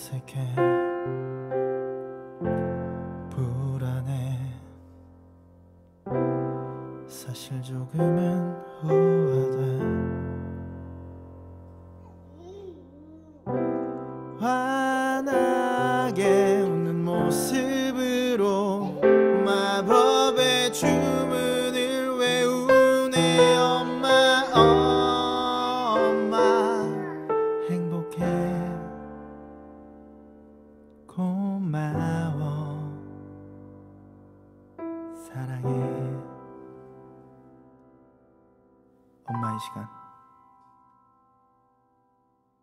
어색해. 불안해. 사실 조금은 후회돼 환하게 웃는 모습으로 마법의 주 고마워. 사랑해. 엄마의 시간